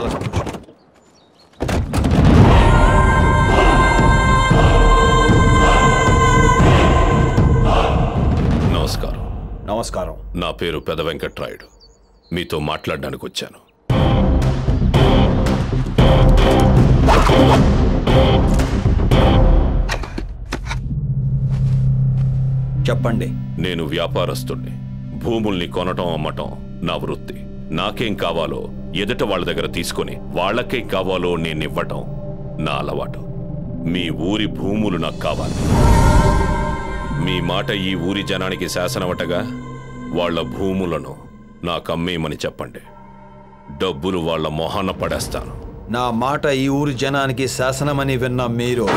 చాలా సంతోషం. నమస్కారం. నమస్కారం. నా పేరు పెద వెంకట్రాయుడు. మీతో మాట్లాడడానికి వచ్చాను. చెప్పండి. నేను వ్యాపారస్తుణ్ణి. భూముల్ని కొనటం అమ్మటం నా వృత్తి. నాకేం కావాలో ఎదుట వాళ్ళ దగ్గర తీసుకొని వాళ్ళకేం కావాలో నేనివ్వటం నా అలవాటు. మీ ఊరి భూములు నాకు కావాలి. మీ మాట ఈ ఊరి జనానికి శాసనమటగా వాళ్ళ భూములను నాకు అమ్మేయమని చెప్పండి. డబ్బులు వాళ్ళ మొహాన పడేస్తాను. నా మాట ఈ ఊరి జనానికి శాసనమని విన్న మీరు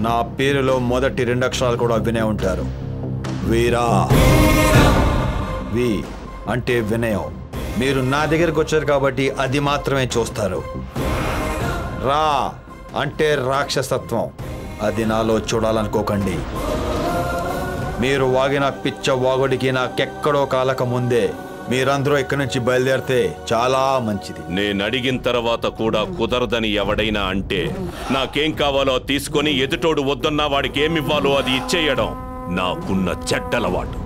నా పేరులో మొదటి రెండు అక్షరాలు కూడా వినే ఉంటారు. వీరా. వి అంటే వినయం. మీరు నా దగ్గరకు వచ్చారు కాబట్టి అది మాత్రమే చూస్తారు. రా అంటే రాక్షసత్వం. అది నాలో చూడాలనుకోకండి. మీరు వాగిన పిచ్చ వాగుడికి నాకెక్కడో కాలక ముందే మీరందరూ ఇక్కడి నుంచి బయలుదేరితే చాలా మంచిది. నేను అడిగిన తర్వాత కూడా కుదరదని ఎవడైనా అంటే నాకేం కావాలో అది తీసుకొని ఎదుటోడు వద్దన్నా వాడికి ఏమివ్వాలో అది ఇచ్చేయడం నాకున్న చెడ్డలవాటు.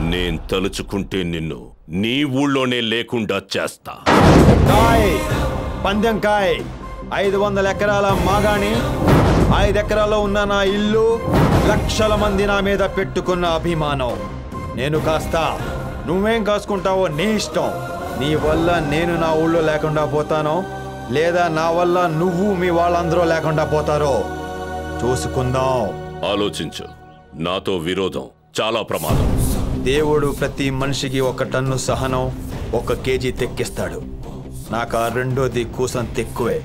నేను తలుచుకుంటే నిన్ను నీ ఊళ్ళోనే లేకుండా చేస్తా. కాయ్ పందెం కాయ్ ఐదు వందల ఎకరాల మాగాణి ఐదు ఎకరాల్లో ఉన్న నా ఇల్లు లక్షల మంది నా మీద పెట్టుకున్న అభిమానం. నేను కాస్త నువ్వేం కాసుకుంటావో నీ ఇష్టం. నీ వల్ల నేను నా ఊళ్ళో లేకుండా పోతానో లేదా నా వల్ల నువ్వు మీ వాళ్ళందరూ లేకుండా పోతారో చూసుకుందాం. ఆలోచించు. నాతో విరోధం చాలా ప్రమాదం. దేవుడు ప్రతి మనిషికి ఒక టన్ను సహనం ఒక కేజీ తెక్కిస్తాడు. నాకు ఆ రెండోది కూసం తెక్కువే.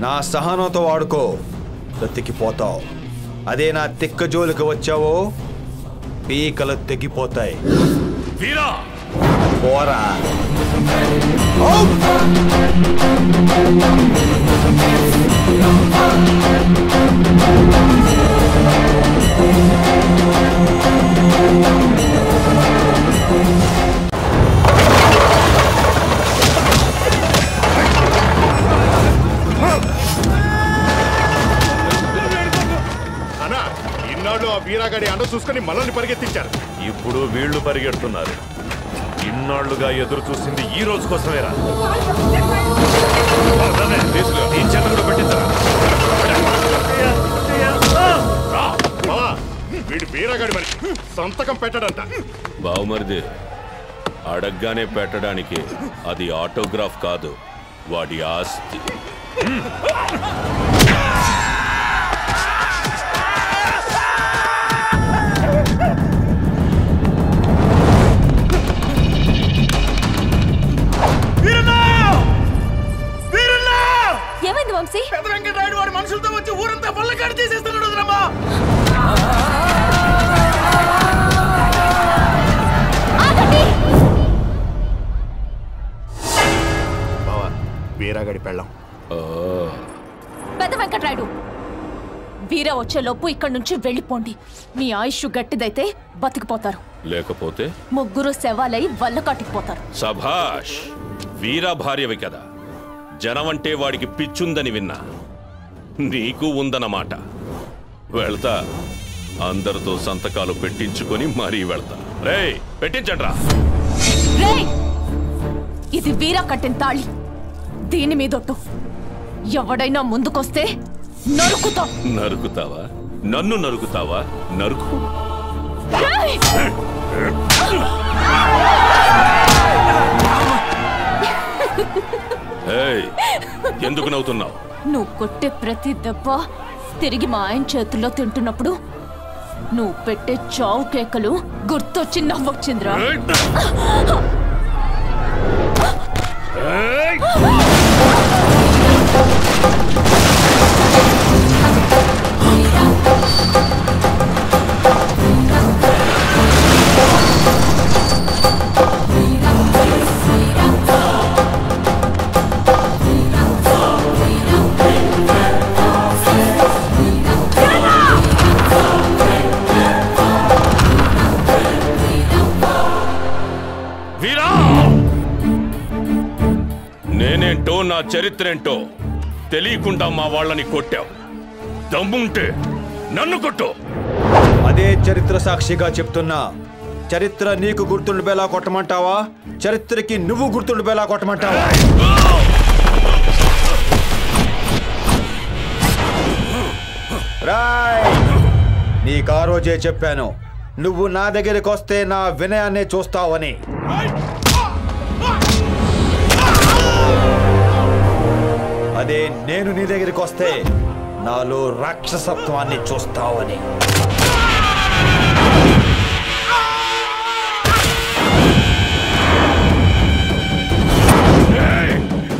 నా సహనంతో వాడుకో. బ్రతికిపోతావు. అదే నా తిక్క జోలికి వచ్చావో? పీకలు తెగిపోతాయి. పోరా. అన్నా ఇన్నాళ్ళు ఆ వీరాగడి అండ చూసుకొని మనల్ని పరిగెత్తించారు. ఇప్పుడు వీళ్ళు పరిగెడుతున్నారు. ఇన్నాళ్ళుగా ఎదురు చూసింది ఈ రోజు కోసమేరా. ఈ చెత్త కూడా పెట్టించరా మావా వీడు వీరాగడి మరి సంతకం పెట్టడంట. బావుమరిది అడగ్గానే పెట్టడానికి అది ఆటోగ్రాఫ్ కాదు వాడి ఆస్తి. పెద్ద వెంకటరాయుడు వాడి మనుషులతో వచ్చి ఊరంతా పళ్ళకాడు చేసేస్తున్నాడు వదినమ్మా. బావా వీరాగడి పెళ్ళం. పెద్ద వెంకట్రాయుడు వీర వచ్చేలోపు ఇక్కడి నుంచి వెళ్ళిపోండి. మీ ఆయుష్ గట్టిదైతే బతికిపోతారు. లేకపోతే? ముగ్గురు శవాలై వల్ల కట్టుకుపోతారు సభాష్ వీరా భార్యవి కదా. జనమంటే వాడికి పిచ్చుందని విన్నా. నీకు ఉందన్నమాట. వెళ్తా. అందరితో సంతకాలు పెట్టించుకొని మరీ వెళ్తా. రే పెట్టించండ్రా. రేయ్! ఇది వీర కట్టిన తాళి. దీని మీదొట్టు. ఎవడైనా ముందుకొస్తే నరుకుతాం. నరుకుతావా? నన్ను నరుకుతావా? నరుకు. రేయ్! ఏయ్, ఎందుకు నవ్వుతున్నావు? నువ్వు కొట్టే ప్రతి దెబ్బ తిరిగి మా ఆయన చేతుల్లో తింటున్నప్పుడు నువ్వు పెట్టే చావు కేకలు గుర్తొచ్చి నవ్వొచ్చిందిరా నేనేంటో నా చరిత్ర ఏంటో తెలియకుండా మా వాళ్ళని కొట్టావు. దమ్ముంటే నన్ను కొట్టు. అదే చరిత్ర సాక్షిగా చెప్తున్నా. చరిత్ర నీకు గుర్తుండిపోయేలా కొట్టమంటావా? చరిత్రకి నువ్వు గుర్తుండిపోయేలా కొట్టమంటావా? రాయ్! నీకు ఆ రోజే చెప్పాను. నువ్వు నా దగ్గరికి వస్తే నా వినయాన్ని చూస్తావని. అదే నేను నీ దగ్గరికి వస్తే నాలో రాక్షసత్వాన్ని చూస్తావని.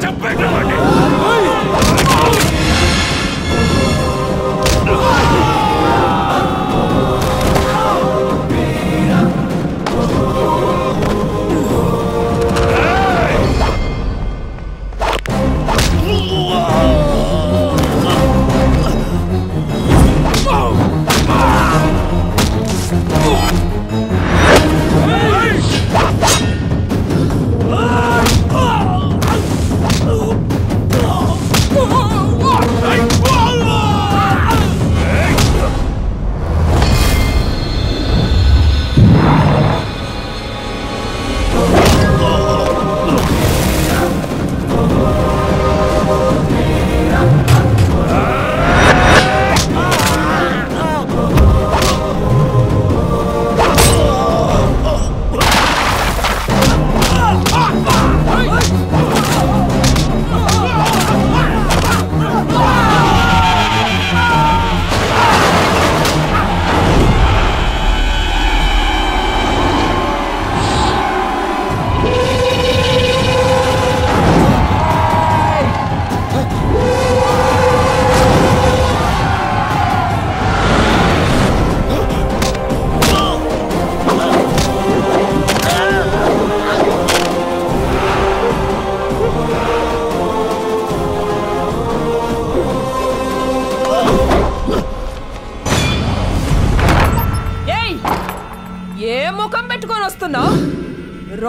చెప్పండి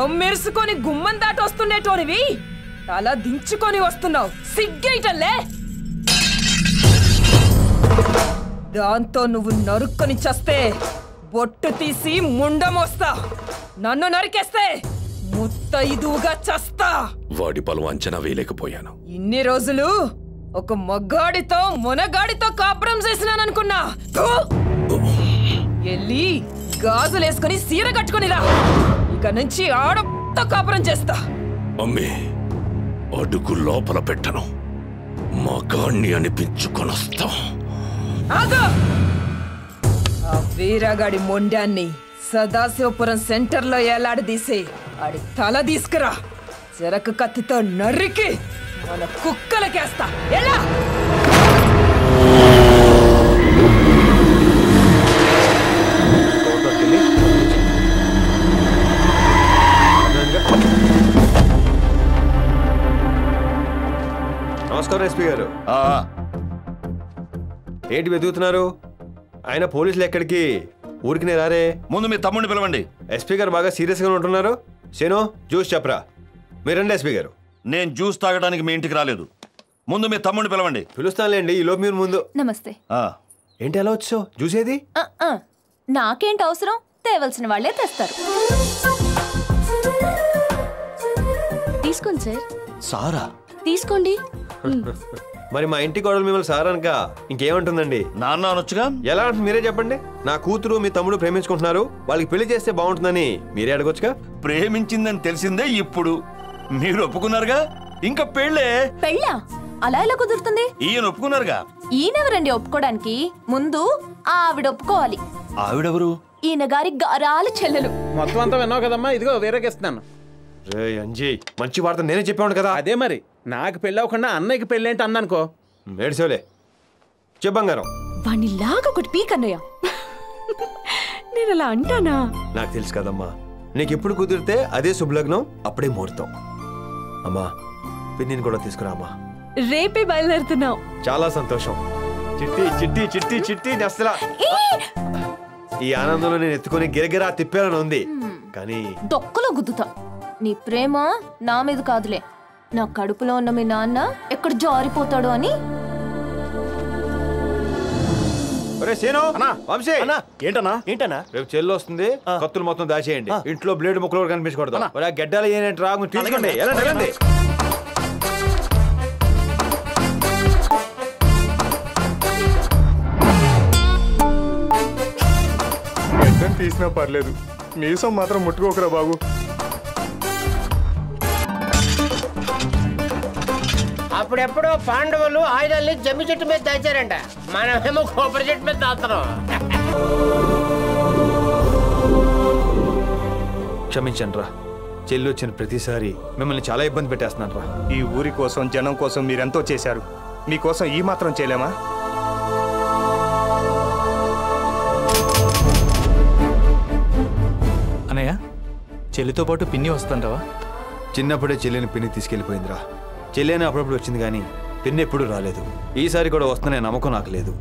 రొమ్మెరుసుకొని గుమ్మం దాటి వస్తుండేటోనివి? తల దించుకొని వస్తున్నావు. సిగ్గేయటంలే! దాంతో నువ్వు నరుక్కొని చస్తే బొట్టు తీసి ముండమోస్తా. నన్ను నరికేస్తే ముత్తైదుగా చస్తా. వాడి బలం అంచనా వేయలేకపోయాను. ఇన్ని రోజులు ఒక మగ్గాడితో మొనగాడితో కాపురం చేసినాననుకున్నా! ఎల్లి గాజులేసుకుని సీర కట్టుకునిరా ఇక నుంచి ఆడతో కాపురం చేస్తా. అమ్మే అడుగు లోపల పెట్టను. మగాణ్ణి అనిపించుకొనొస్తా! ఆ వీరగాడి మొండాన్ని సదాశివపురం సెంటర్లో ఏలాడదీసి ఆడి తల తీసుకురా. చెరకు కత్తితో నర్రికి మన కుక్కలకేస్తా. ఎలా? ఏంటి వెతుకుతున్నారు? ఆయన పోలీసులు ఎక్కడికి? ఊరికి రారే. ముందు మీ తమ్ముడిని పిలవండి. ఎస్పీ గారు బాగా సీరియస్గా ఉంటున్నారు. శను జ్యూస్ చెప్పరా? మీరండి ఎస్పీ గారు. నేను జ్యూస్ తాగడానికి మీ ఇంటికి రాలేదు. ముందు మీ తమ్ముడిని పిలవండి. పిలుస్తానులేండి ఈ లోపు మీరు ముందు. నమస్తే. ఆ, ఏంటి ఎలా వచ్చావు? ఆ. నాకేంటి అవసరం? తేవలసిన వాళ్ళే తెస్తారు. తీసుకోండి సార్. సారా? తీసుకోండి. మరి మా ఇంటి గొడవలు మిమ్మల్ని సార్ అనక ఇంకేమంటుందండి? నాన్న అనొచ్చుగా? ఎలా అంటుంది మీరే చెప్పండి. నా కూతురు మీ తమ్ముడు ప్రేమించుకుంటున్నారు. వాళ్ళకి పెళ్ళి చేస్తే బాగుంటుందని మీరే అడగొచ్చుగా? ప్రేమించిందని తెలిసిందే ఇప్పుడు. మీరు ఒప్పుకున్నారుగా? ఇంకా పెళ్ళే? పెళ్ళా? అలా ఎలా కుదురుతుంది? ఈయన ఒప్పుకున్నారుగా? ఈయనెవరండి ఒప్పుకోవడానికి ముందు ఆవిడ ఒప్పుకోవాలి. ఆవిడెవరు? ఈయన గారి గారాల చెల్లెలు. మొత్తం అంతా విన్నావు కదమ్మా? ఇదిగో వేరేకి ఇస్తున్నాను రే అంజీ మంచి వార్త నేనే చెప్పాను కదా. అదే మరి. నాకు పెళ్ళి అవ్వకుండా అన్నయ్యకి పెళ్ళి ఏంటి అందనుకో ఏడ్సేవలే చెప్పంగారం వాణ్ణి లాగా ఒకటి పీక్ అన్నయ్య. నేను అలా అంటానా? నాకు తెలుసు కదమ్మా. నీకు ఎప్పుడు కుదిరితే అదే శుభలగ్నం అప్పుడే ముహూర్తం. అమ్మా పిన్నిని కూడా తీసుకురా అమ్మా. రేపే బయలుదేరుతున్నావు. చాలా సంతోషం. చిట్టి చిట్టి చిట్టి చిట్టి అసలు ఈ ఆనందంలో నేను ఎత్తుకొని గిరగిరా తిప్పాలని ఉంది. కానీ దొక్కలో గుద్దుతా. నీ ప్రేమ నా మీద కాదులే. నా కడుపులో ఉన్న మీ నాన్న ఎక్కడ జారిపోతాడు అని? ఒరే సీను అన్నా. వంశీ! అన్నా! ఏంటన్నా? ఏంటన్నా? రేపు చెల్లు వస్తుంది కత్తులు మొత్తం దాచేయండి. ఇంట్లో బ్లేడ్ ముక్కలు కూడా కనిపించకూడదు. గడ్డలు ఏంటంటే రాగు తీసుకోండి. వెళ్ళండి తీసినా పర్లేదు. మీసం మాత్రం ముట్టుకోకరా బాబు. అప్పుడెప్పుడో పాండవులు ఆయుధాల్ని జమ్మి చెట్టు మీద దాచారంట. మనమేమో కొబ్బరి చెట్టు మీద దాస్తున్నాం క్షమించండి రా. చెల్లి వచ్చిన ప్రతిసారి మిమ్మల్ని చాలా ఇబ్బంది పెట్టేస్తున్నాను రా. ఈ ఊరి కోసం జనం కోసం మీరెంతో చేశారు? మీకోసం ఈ మాత్రం చేయలేమా? అన్నయ్య చెల్లితో పాటు పిన్ని వస్తుంటావా? చిన్నప్పుడే చెల్లిని పిన్ని తీసుకెళ్ళిపోయిందిరా. చెల్లెనే అప్పుడప్పుడు వచ్చింది కానీ పెన్ను ఎప్పుడూ రాలేదు. ఈసారి కూడా వస్తున్న నమ్మకం నాకు లేదు.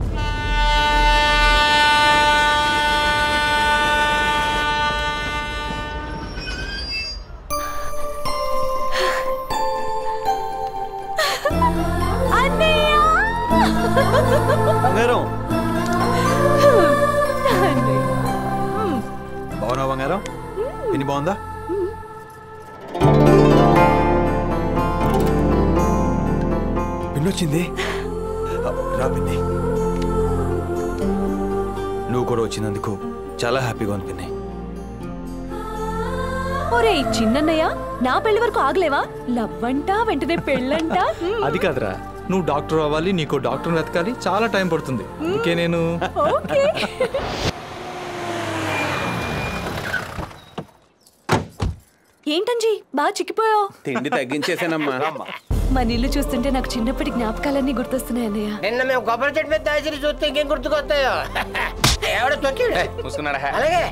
వచ్చినందుకు చాలా హ్యాపీగా ఉంది పిన్ని ఒరే చిన్నన్నయ్య నా పెళ్ళి వరకు ఆగలేవా? లవ్వంట వెంటనే పెళ్ళంట. అది కాదురా. నువ్వు డాక్టర్ అవ్వాలి నీకు డాక్టర్ వెతకాలి చాలా టైం పడుతుంది. అందుకే నేను ఏంటంజీ బాగా చిక్కిపోయావు? తిండి తగ్గించేసానమ్మా. మన ఇల్లు చూస్తుంటే నాకు చిన్నప్పటి జ్ఞాపకాలన్నీ గుర్తొస్తున్నాయి అన్నయ్య. నిన్న మేము కొబ్బరి చెట్టు మీద దాచి చూస్తే ఇంకేం గుర్తుకొస్తాయో? ఎవడో తొక్కిడు? చూసుకున్నాడా అలాగే.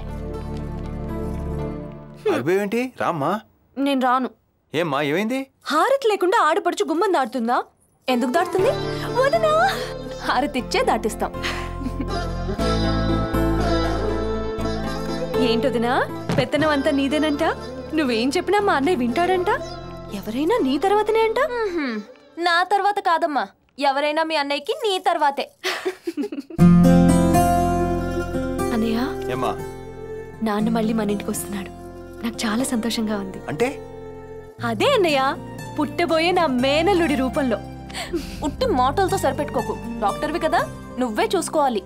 ఏంటి? రామ్మా? నేను రాను. ఏమ్మా ఏమైంది? హారతి లేకుండా ఆడపడుచు గుమ్మం దాటుతుందా? ఎందుకు దాటుతుంది? వదనా! హారతి ఇచ్చే దాటిస్తాం. ఏంటొదినా పెత్తనం అంతా నీదేనంట? నువ్వేం చెప్పినా మా అన్నయ్య వింటాడంట? ఎవరైనా నీ తర్వాతనే అంట? నా తర్వాత కాదమ్మా. ఎవరైనా మీ అన్నయ్యకి నీ తర్వాతే. అన్నయ్య? నాన్న మళ్ళీ మన ఇంటికి వస్తున్నాడు. నాకు చాలా సంతోషంగా ఉంది. అంటే? అదే అన్నయ్య పుట్టబోయే నా మేనల్లుడి రూపంలో. ఉట్టి మాటలతో సరిపెట్టుకోకు. డాక్టర్వి కదా నువ్వే చూసుకోవాలి.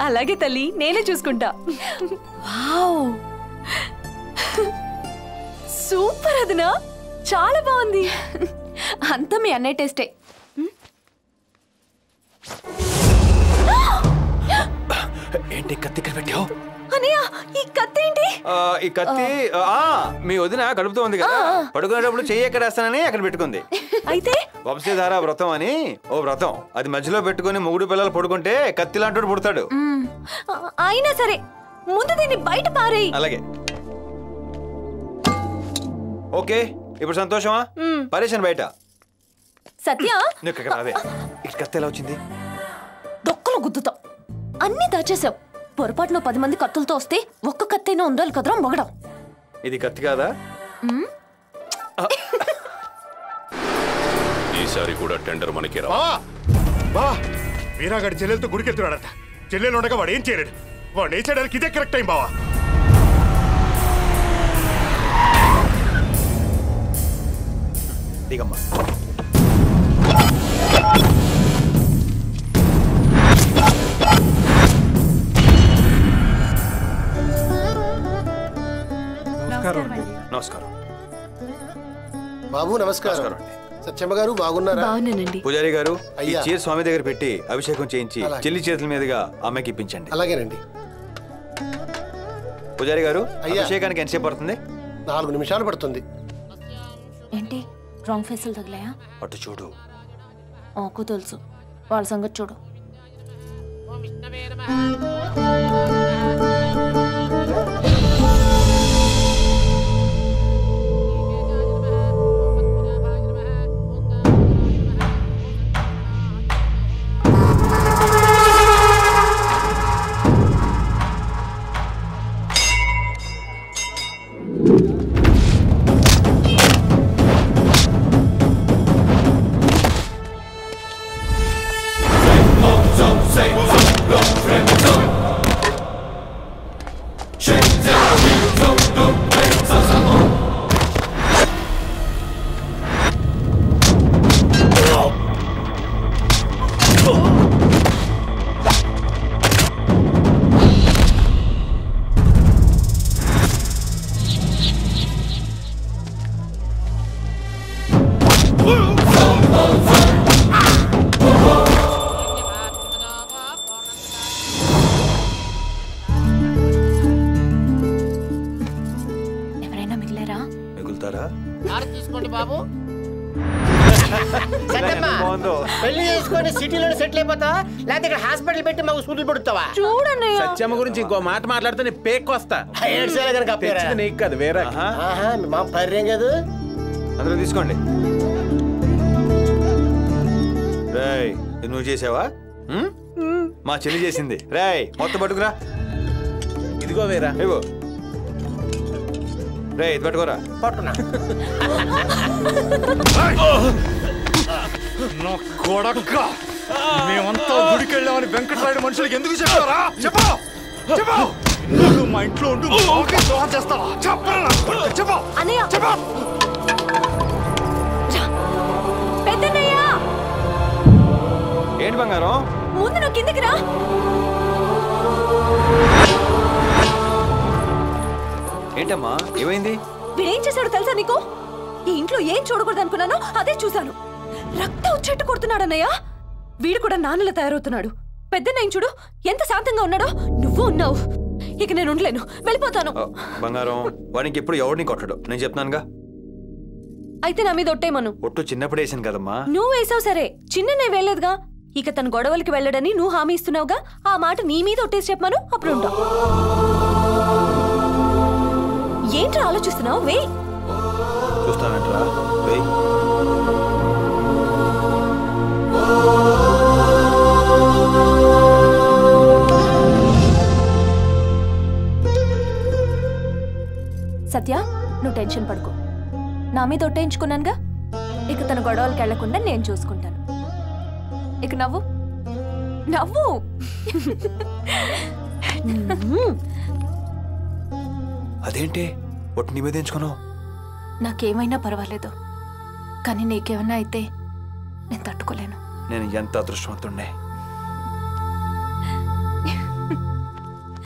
అలాగే తల్లి నేనే చూసుకుంటా. వావ్. సూపర్ అదనా? చాలా బాగుంది. అంతా మీ అన్నయ్య టేస్టే. ఏంటి కత్తి ఇక్కడ పెట్టావు? ఈ కత్తి ఏంటి? ఈ కత్తి ఆ. మీ వదిన కడుపుతో ఉంది కదా. పడుకునేటప్పుడు చెయ్యి ఎక్కడ వేస్తానని అక్కడ పెట్టుకుంది. అయితే? వంశధార వ్రతం అని ఓ వ్రతం. అది మధ్యలో పెట్టుకొని మొగుడు పిల్లలు పడుకుంటే కత్తి లాంటి పుడతాడు. అయినా సరే ముందు దీన్ని బయట పారేయి. అలాగే. ఓకే. ఇప్పుడు సంతోషమా? పరేషన్ బయట. సత్య? నువ్వు ఇక్కడ కత్తి ఎలా వచ్చింది? డొక్కలు గుద్దుతాం అన్నీ దాచేసావు పొరపాటున పది మంది కత్తులతో వస్తే ఒక్క కత్తైనా ఉండాలి కదరా మొగడం. ఇది కత్తి కాదా? ఈసారి కూడా టెండర్ మనకి రా బా బా వీరాగాడి చెల్లెలతో గుడికెళ్తున్నాడట. చెల్లెలు ఉండగా వాడు ఏం చేయలేడు వాడు ఏం చేయడానికి ఇదే కరెక్ట్ టైం బావా. దిగమ్మా నమస్కారం బాబు నమస్కారం. సత్యమ్మ గారు బాగున్నారా? బాగున్నానండి. పూజారి గారు ఈ. చీర స్వామి దగ్గర పెట్టి అభిషేకం చేయించి. చెల్లి చేతుల మీదుగా అమ్మాయికి ఇప్పించండి. అలాగేనండి. పూజారి గారు అయ్యా. అభిషేకానికి ఎంతసేపు పడుతుంది? నాలుగు నిమిషాలు పడుతుంది. ఏంటి? రాంగ్ ఫేసులు తగిలాయా? అటు చూడు. నాకు తెలుసు. వాళ్ళ సంగతి చూడు. బాబు? పెళ్ళి చేసుకొని సిటీలో సెటిల్ అయిపోతావా? లేకపోతే ఇక్కడ హాస్పిటల్ పెట్టి మాకు సూదులు పడుతావా? చూడన్నయ్య. సత్యమ్మ గురించి ఇంకో మాట మాట్లాడితే నీ పేక్కొస్తా. ఏడ్చేలా కనుక అప్పారా? తెచ్చింది నీకు కాదు వేరే. ఆహా. మీ మా పర్యం కాదు. అందరూ తీసుకోండి. రేయ్ నువ్వు చేసావా? మా చెల్లి చేసింది. రేయ్ మొత్తం పట్టుకురా. ఇదిగో వేరా. ఇవ్వు. రేయ్ ఇది పట్టుకోరా. పట్టున్నా నా కొడక్క. మేమంతా గుడికి వెళ్ళామని వెంకటరాయుడు మనుషులకి ఎందుకు చెప్పారా చెప్పు. చెప్పు. ఇన్నాళ్ళు మా ఇంట్లో ఉంటూ మాకే ద్రోహం చేస్తావా? చెప్పరా చెప్పు. చెప్పు. ఏంటి బంగారం? ముందు నువ్వు కిందికి రా. ఏంటమ్మా? ఏమైంది? వీడేం చేశాడో తెలుసా నీకు? ఈ ఇంట్లో ఏం చూడకూడదు అనుకున్నానో అదే చూశాను. రక్తం వచ్చేట్టు కొడుతున్నాడన్నయ్య. వీడు కూడా నాన్నలా తయారవుతున్నాడు. పెద్దన్నయ్య చూడు ఎంత శాంతంగా ఉన్నాడో. నువ్వు ఉన్నావు. ఇక నేను ఉండలేను. వెళ్ళిపోతాను. బంగారం వాడికి ఎప్పుడు ఎవడిని కొట్టడు. నేను చెప్తున్నానుగా. అయితే నా మీద ఒట్టేమను ఒట్టు చిన్నప్పుడు వేసాను కదమ్మా. నువ్వు వేసావు సరే. చిన్ననే వెళ్ళలేదుగా ఇక తన గొడవలకి వెళ్ళడని నువ్వు హామీ ఇస్తున్నావుగా. ఆ మాట నీ మీద ఒట్టేసి చెప్పమను. అప్పుడు ఉంటా. ఏంట్రా ఆలోచిస్తున్నావు? వే చూస్తానంటరా. వెయ్. సత్య నువ్వు టెన్షన్ పడుకో. నా మీద ఒట్టేయించుకున్నానుగా? ఇక తన గొడవలకి వెళ్ళకుండా నేను చూసుకుంటాను. ఇక నవ్వు. నవ్వు. అదేంటి? ఒట్టు నీ మీద ఎంచుకున్నావు? నాకేమైనా పర్వాలేదు. కానీ నీకేమైనా అయితే నేను తట్టుకోలేను. నేను ఎంత అదృష్టవంతుండే